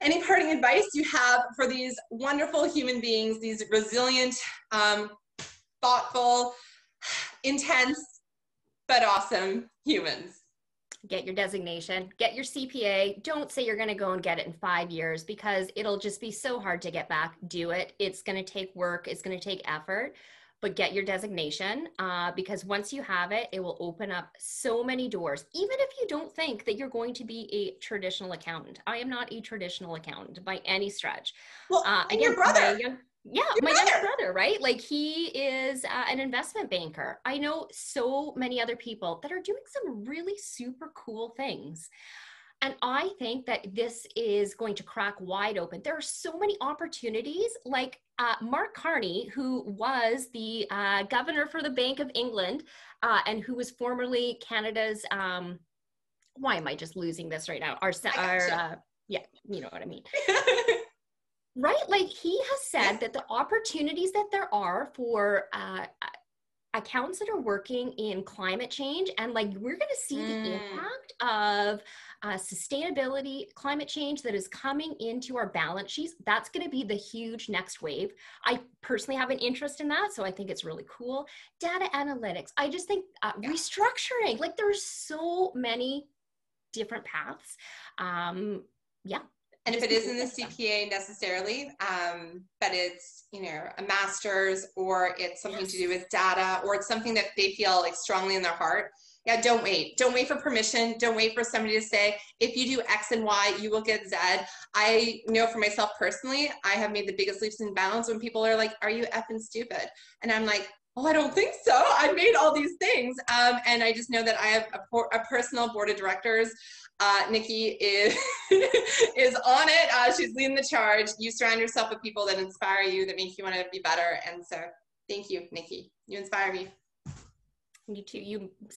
Any parting advice you have for these wonderful human beings, these resilient, um, thoughtful, intense, but awesome humans? get your designation, get your CPA. Don't say you're going to go and get it in five years because it'll just be so hard to get back. Do it. It's going to take work, it's going to take effort, but get your designation uh, because once you have it, it will open up so many doors. Even if you don't think that you're going to be a traditional accountant, I am not a traditional accountant by any stretch. Well, uh, and again, your brother. My, yeah Your my brother. younger brother right like he is uh, an investment banker i know so many other people that are doing some really super cool things and I think that this is going to crack wide open. There are so many opportunities, like uh, Mark Carney, who was the uh, governor for the Bank of England uh, and who was formerly Canada's. Um, why am I just losing this right now? Our, our uh, yeah, you know what I mean. right like he has said that the opportunities that there are for uh, accountants that are working in climate change and like we're going to see mm. the impact of uh, sustainability climate change that is coming into our balance sheets. That's going to be the huge next wave. I personally have an interest in that so i think it's really cool. Data analytics. I just think uh, yeah. restructuring. Like there's so many different paths. Um yeah and if it isn't the CPA necessarily, um, but it's you know a master's or it's something yes. to do with data or it's something that they feel like strongly in their heart. Yeah, don't wait. Don't wait for permission. Don't wait for somebody to say, if you do X and Y, you will get Z. I know for myself personally, I have made the biggest leaps and bounds when people are like, are you effing stupid? And I'm like, oh, I don't think so. I made all these things. Um, and I just know that I have a, a personal board of directors uh, Nikki is is on it. Uh, she's leading the charge. You surround yourself with people that inspire you, that make you want to be better. And so, thank you, Nikki. You inspire me. You too. You